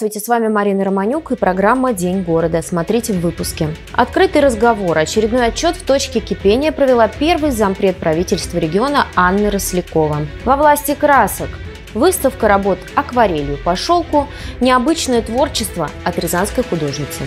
Здравствуйте, с вами Марина Романюк и программа «День города». Смотрите в выпуске. Открытый разговор. Очередной отчет в точке кипения провела первый зампред правительства региона Анна Рослякова. Во власти красок. Выставка работ акварелью по шелку, необычное творчество от рязанской художницы.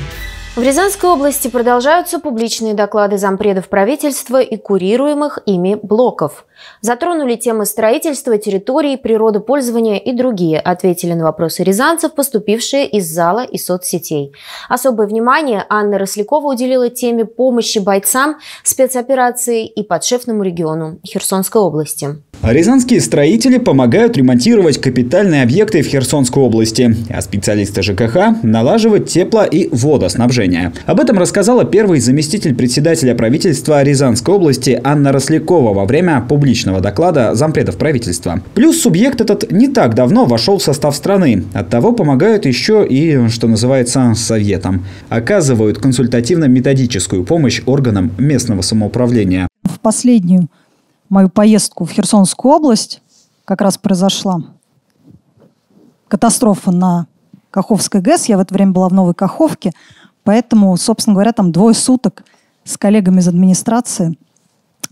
В Рязанской области продолжаются публичные доклады зампредов правительства и курируемых ими блоков. Затронули темы строительства, территории, природопользования и другие, ответили на вопросы рязанцев, поступившие из зала и соцсетей. Особое внимание Анна Рослякова уделила теме помощи бойцам спецоперации и подшефному региону Херсонской области. Рязанские строители помогают ремонтировать капитальные объекты в Херсонской области, а специалисты ЖКХ налаживать тепло- и водоснабжение. Об этом рассказала первый заместитель председателя правительства Рязанской области Анна Рослякова во время публичного доклада зампредов правительства. Плюс субъект этот не так давно вошел в состав страны. Оттого помогают еще и, что называется, советам. Оказывают консультативно-методическую помощь органам местного самоуправления. В последнюю мою поездку в Херсонскую область как раз произошла катастрофа на Каховской ГЭС. Я в это время была в Новой Каховке. Поэтому, собственно говоря, там двое суток с коллегами из администрации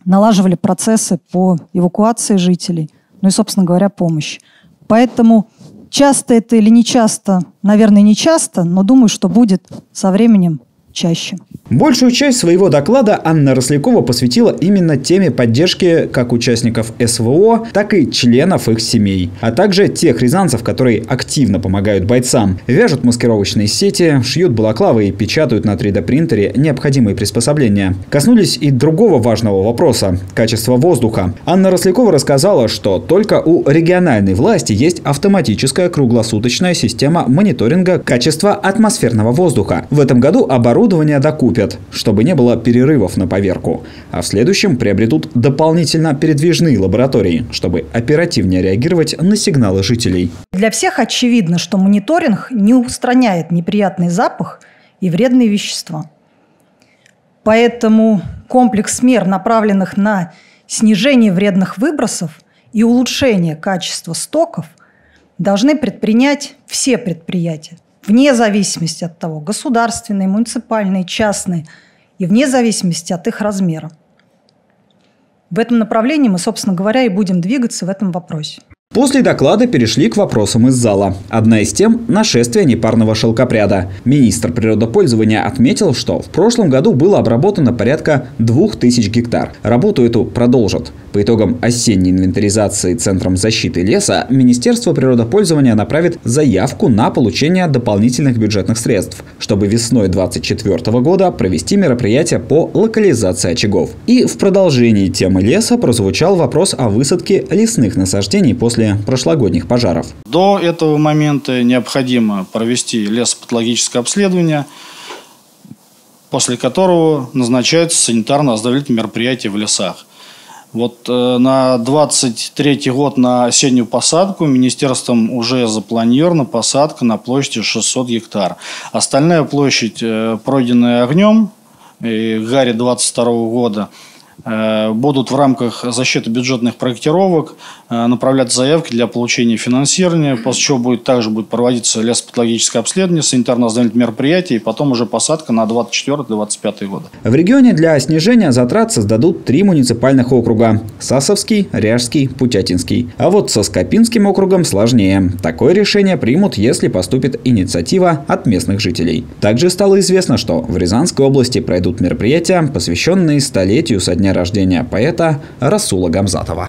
налаживали процессы по эвакуации жителей, ну и, собственно говоря, помощь. Поэтому часто это или не часто, наверное, не часто, но думаю, что будет со временем чаще. Большую часть своего доклада Анна Рослякова посвятила именно теме поддержки как участников СВО, так и членов их семей, а также тех рязанцев, которые активно помогают бойцам, вяжут маскировочные сети, шьют балаклавы и печатают на 3D-принтере необходимые приспособления. Коснулись и другого важного вопроса – качества воздуха. Анна Рослякова рассказала, что только у региональной власти есть автоматическая круглосуточная система мониторинга качества атмосферного воздуха. В этом году оборудование докупят закупят, чтобы не было перерывов на поверку. А в следующем приобретут дополнительно передвижные лаборатории, чтобы оперативнее реагировать на сигналы жителей. Для всех очевидно, что мониторинг не устраняет неприятный запах и вредные вещества. Поэтому комплекс мер, направленных на снижение вредных выбросов и улучшение качества стоков, должны предпринять все предприятия – вне зависимости от того, государственные, муниципальные, частные, и вне зависимости от их размера. В этом направлении мы, собственно говоря, и будем двигаться в этом вопросе. После доклада перешли к вопросам из зала. Одна из тем – нашествие непарного шелкопряда. Министр природопользования отметил, что в прошлом году было обработано порядка 2000 гектар. Работу эту продолжат. По итогам осенней инвентаризации Центром защиты леса Министерство природопользования направит заявку на получение дополнительных бюджетных средств, чтобы весной 2024 года провести мероприятие по локализации очагов. И в продолжении темы леса прозвучал вопрос о высадке лесных насаждений после после прошлогодних пожаров. До этого момента необходимо провести лесопатологическое обследование, после которого назначаются санитарно-оздоровительные мероприятия в лесах. Вот э, на 23 год на осеннюю посадку министерством уже запланирована посадка на площади 600 гектар. Остальная площадь, э, пройденная огнем, и Гарри 22 года – Э, будут в рамках защиты бюджетных проектировок э, направлять заявки для получения финансирования, после чего будет также будет проводиться лесопатологическое обследование, санитарно-оздоровительные мероприятия и потом уже посадка на 24-25 годы. В регионе для снижения затрат создадут три муниципальных округа – Сасовский, Ряжский, Путятинский. А вот со Скопинским округом сложнее. Такое решение примут, если поступит инициатива от местных жителей. Также стало известно, что в Рязанской области пройдут мероприятия, посвященные столетию со дня рождения поэта Расула Гамзатова.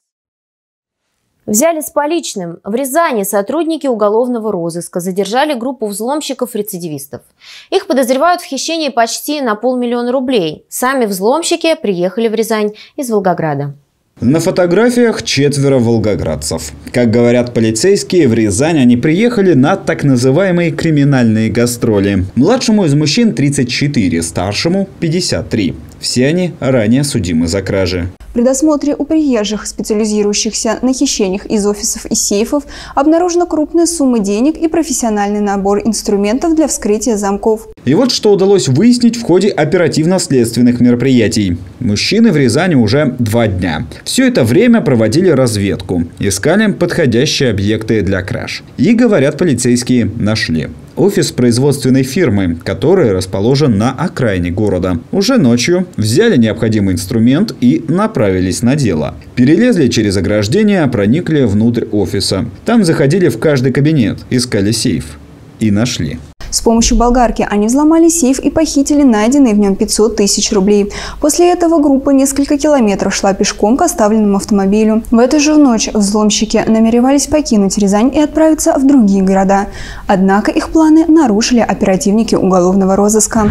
Взяли с поличным. В Рязани сотрудники уголовного розыска задержали группу взломщиков-рецидивистов. Их подозревают в хищении почти на полмиллиона рублей. Сами взломщики приехали в Рязань из Волгограда. На фотографиях четверо волгоградцев. Как говорят полицейские, в Рязань они приехали на так называемые криминальные гастроли. Младшему из мужчин 34, старшему 53. Все они ранее судимы за кражи. При досмотре у приезжих, специализирующихся на хищениях из офисов и сейфов, обнаружена крупная сумма денег и профессиональный набор инструментов для вскрытия замков. И вот что удалось выяснить в ходе оперативно-следственных мероприятий. Мужчины в Рязани уже два дня. Все это время проводили разведку, искали подходящие объекты для краж. И, говорят полицейские, нашли. Офис производственной фирмы, который расположен на окраине города. Уже ночью взяли необходимый инструмент и направились на дело. Перелезли через ограждение, проникли внутрь офиса. Там заходили в каждый кабинет, искали сейф. И нашли. С помощью болгарки они взломали сейф и похитили найденные в нем 500 тысяч рублей. После этого группа несколько километров шла пешком к оставленному автомобилю. В эту же ночь взломщики намеревались покинуть Рязань и отправиться в другие города. Однако их планы нарушили оперативники уголовного розыска.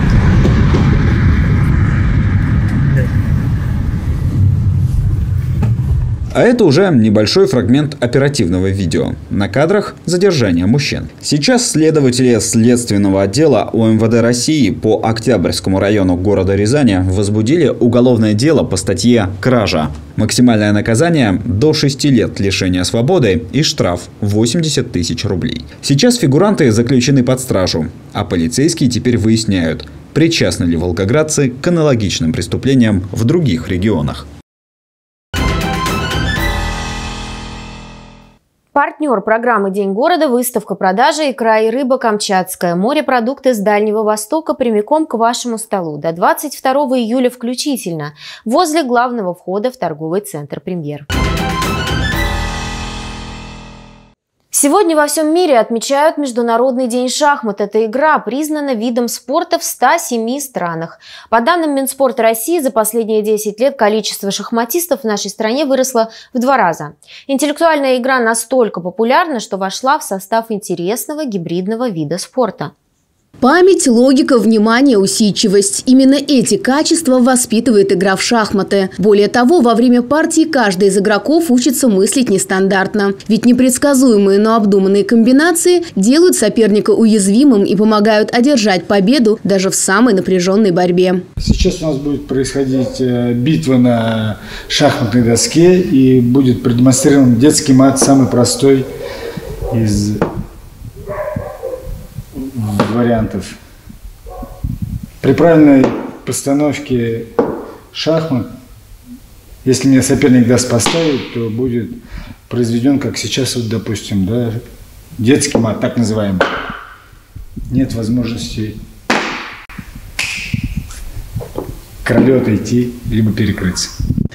А это уже небольшой фрагмент оперативного видео. На кадрах задержание мужчин. Сейчас следователи следственного отдела УМВД России по Октябрьскому району города Рязани возбудили уголовное дело по статье «Кража». Максимальное наказание – до 6 лет лишения свободы и штраф – 80 тысяч рублей. Сейчас фигуранты заключены под стражу, а полицейские теперь выясняют, причастны ли волгоградцы к аналогичным преступлениям в других регионах. Партнер программы «День города» – выставка продажи икра и рыба Камчатская. Морепродукты с Дальнего Востока прямиком к вашему столу до 22 июля включительно возле главного входа в торговый центр «Премьер». Сегодня во всем мире отмечают Международный день шахмат. Эта игра признана видом спорта в 107 странах. По данным Минспорта России, за последние 10 лет количество шахматистов в нашей стране выросло в два раза. Интеллектуальная игра настолько популярна, что вошла в состав интересного гибридного вида спорта. Память, логика, внимание, усидчивость. Именно эти качества воспитывает игра в шахматы. Более того, во время партии каждый из игроков учится мыслить нестандартно. Ведь непредсказуемые, но обдуманные комбинации делают соперника уязвимым и помогают одержать победу даже в самой напряженной борьбе. Сейчас у нас будет происходить э, битва на шахматной доске и будет продемонстрирован детский мат, самый простой из вариантов. При правильной постановке шахмат, если мне соперник даст поставить, то будет произведен, как сейчас, вот, допустим, да, детский мат, так называемый. Нет возможности королю отойти, либо перекрыться.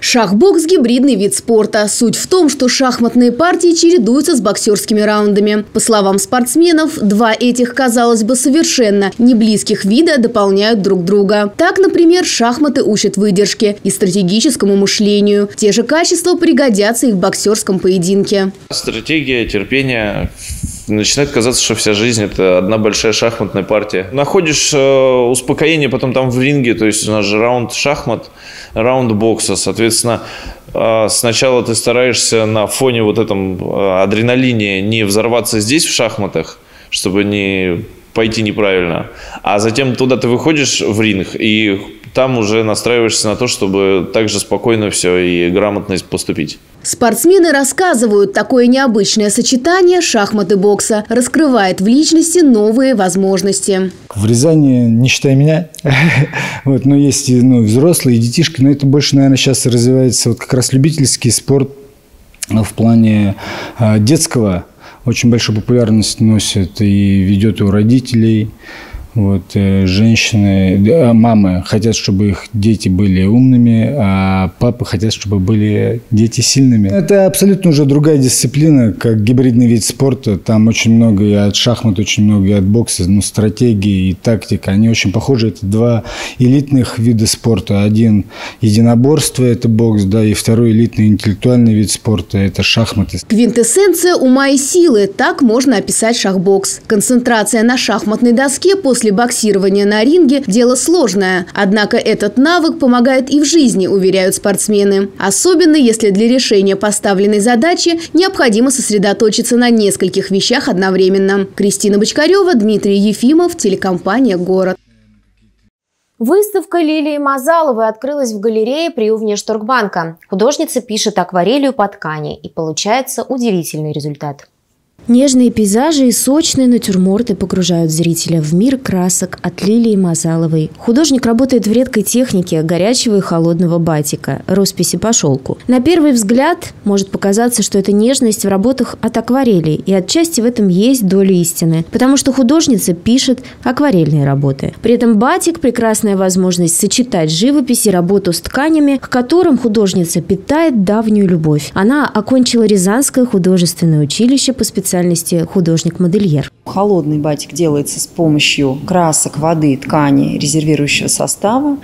Шахбокс – гибридный вид спорта. Суть в том, что шахматные партии чередуются с боксерскими раундами. По словам спортсменов, два этих, казалось бы, совершенно не близких вида дополняют друг друга. Так, например, шахматы учат выдержке и стратегическому мышлению. Те же качества пригодятся и в боксерском поединке. Стратегия, терпение начинает казаться, что вся жизнь это одна большая шахматная партия. Находишь э, успокоение потом там в ринге, то есть у нас же раунд шахмат, раунд бокса. Соответственно, э, сначала ты стараешься на фоне вот этом э, адреналине не взорваться здесь в шахматах, чтобы не пойти неправильно, а затем туда ты выходишь в ринг и там уже настраиваешься на то, чтобы также спокойно все и грамотно поступить. Спортсмены рассказывают, такое необычное сочетание шахматы бокса раскрывает в личности новые возможности. В Рязани, не считая меня, вот, но есть и ну, взрослые, и детишки, но это больше, наверное, сейчас развивается вот как раз любительский спорт в плане э, детского очень большую популярность носит и ведет у родителей. Вот, э, женщины, а мамы хотят, чтобы их дети были умными, а папы хотят, чтобы были дети сильными. Это абсолютно уже другая дисциплина, как гибридный вид спорта. Там очень много и от шахмат, очень много и от бокса, ну, стратегии и тактика. Они очень похожи. Это два элитных вида спорта. Один единоборство – это бокс, да, и второй элитный интеллектуальный вид спорта – это шахматы. Квинтэссенция ума и силы – так можно описать шахбокс. Концентрация на шахматной доске после после боксирования на ринге – дело сложное. Однако этот навык помогает и в жизни, уверяют спортсмены. Особенно, если для решения поставленной задачи необходимо сосредоточиться на нескольких вещах одновременно. Кристина Бочкарева, Дмитрий Ефимов, телекомпания «Город». Выставка Лилии Мазаловой открылась в галерее при Внешторгбанка. Художница пишет акварелью по ткани, и получается удивительный результат. Нежные пейзажи и сочные натюрморты погружают зрителя в мир красок от Лилии Мазаловой. Художник работает в редкой технике горячего и холодного батика, росписи по шелку. На первый взгляд может показаться, что это нежность в работах от акварели, и отчасти в этом есть доля истины, потому что художница пишет акварельные работы. При этом батик – прекрасная возможность сочетать живопись и работу с тканями, к которым художница питает давнюю любовь. Она окончила Рязанское художественное училище по специальности специальности художник-модельер. Холодный батик делается с помощью красок, воды, ткани, резервирующего состава,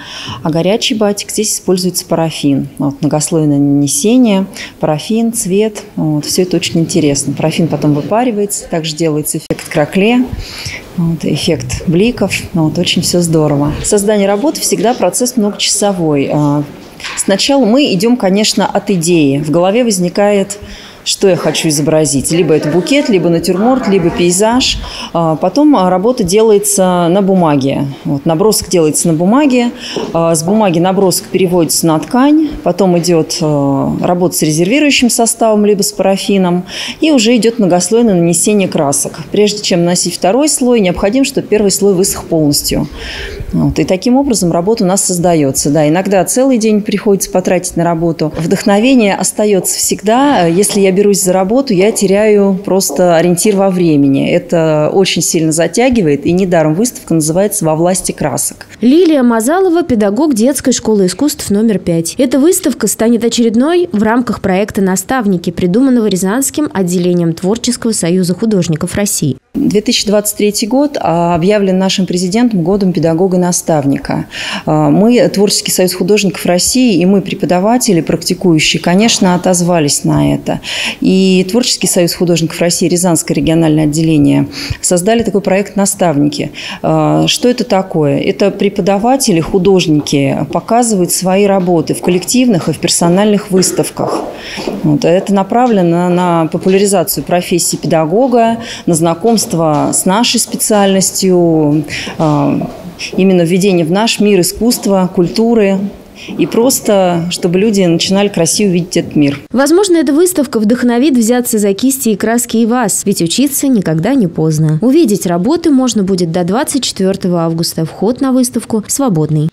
а горячий батик здесь используется парафин. Вот, многослойное нанесение, парафин, цвет, вот, все это очень интересно. Парафин потом выпаривается, также делается эффект кракле, вот, эффект бликов, вот, очень все здорово. Создание работы всегда процесс многочасовой. А, сначала мы идем, конечно, от идеи. В голове возникает что я хочу изобразить. Либо это букет, либо натюрморт, либо пейзаж. А, потом а, работа делается на бумаге. Вот, набросок делается на бумаге. А, с бумаги набросок переводится на ткань. Потом идет работа с резервирующим составом, либо с парафином. И уже идет многослойное нанесение красок. Прежде чем наносить второй слой, необходимо, чтобы первый слой высох полностью. Вот, и таким образом работа у нас создается. Да, иногда целый день приходится потратить на работу. Вдохновение остается всегда. Если я берусь за работу, я теряю просто ориентир во времени. Это очень сильно затягивает, и недаром выставка называется «Во власти красок». Лилия Мазалова – педагог детской школы искусств номер пять. Эта выставка станет очередной в рамках проекта «Наставники», придуманного Рязанским отделением Творческого союза художников России. 2023 год а, объявлен нашим президентом годом педагога-наставника. А, мы, Творческий союз художников России, и мы, преподаватели, практикующие, конечно, отозвались на это. И Творческий союз художников России, Рязанское региональное отделение, создали такой проект «Наставники». А, что это такое? Это преподаватели, художники показывают свои работы в коллективных и в персональных выставках. Вот. Это направлено на популяризацию профессии педагога, на знакомство с нашей специальностью, а, именно введение в наш мир искусства, культуры, и просто, чтобы люди начинали красиво видеть этот мир. Возможно, эта выставка вдохновит взяться за кисти и краски и вас, ведь учиться никогда не поздно. Увидеть работы можно будет до 24 августа. Вход на выставку свободный.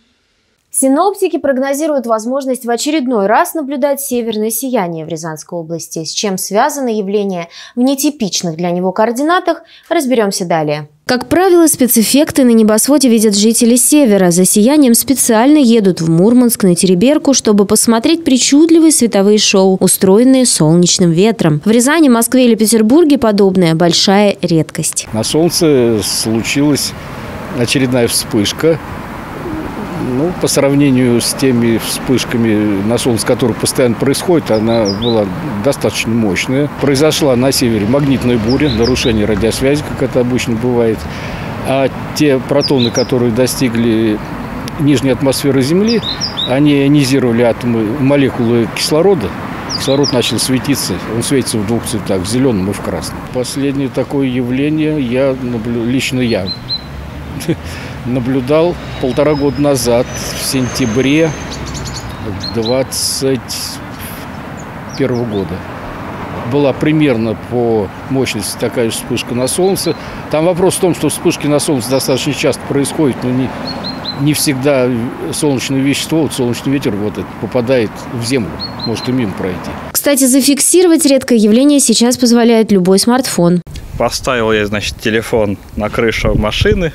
Синоптики прогнозируют возможность в очередной раз наблюдать северное сияние в Рязанской области. С чем связано явление в нетипичных для него координатах, разберемся далее. Как правило, спецэффекты на небосводе видят жители севера. За сиянием специально едут в Мурманск на Тереберку, чтобы посмотреть причудливые световые шоу, устроенные солнечным ветром. В Рязани, Москве или Петербурге подобная большая редкость. На солнце случилась очередная вспышка ну, по сравнению с теми вспышками на Солнце, которые постоянно происходят, она была достаточно мощная. Произошла на севере магнитная буря, нарушение радиосвязи, как это обычно бывает. А те протоны, которые достигли нижней атмосферы Земли, они ионизировали атомы, молекулы кислорода, кислород начал светиться. Он светится в двух цветах, в зеленом и в красном. Последнее такое явление я наблю... лично я наблюдал полтора года назад, в сентябре 21 года. Была примерно по мощности такая же вспышка на Солнце. Там вопрос в том, что вспышки на Солнце достаточно часто происходят, но не, не всегда солнечное вещество, вот солнечный ветер вот этот, попадает в землю, может и мимо пройти. Кстати, зафиксировать редкое явление сейчас позволяет любой смартфон. Поставил я, значит, телефон на крышу машины,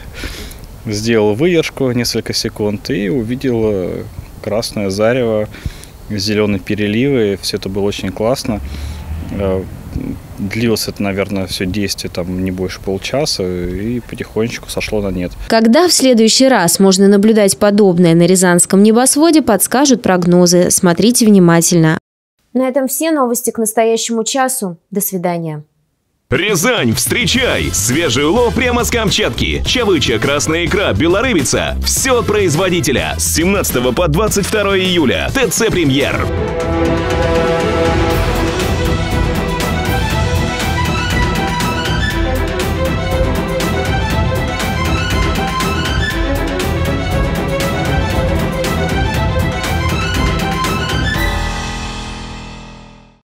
сделал выдержку несколько секунд и увидел красное зарево, зеленые переливы. Все это было очень классно. Э, длилось это, наверное, все действие там не больше полчаса и потихонечку сошло на нет. Когда в следующий раз можно наблюдать подобное на Рязанском небосводе, подскажут прогнозы. Смотрите внимательно. На этом все новости к настоящему часу. До свидания. Рязань, встречай! Свежий улов прямо с Камчатки. Чавыча, красная икра, белорыбица. Все от производителя. С 17 по 22 июля. ТЦ «Премьер».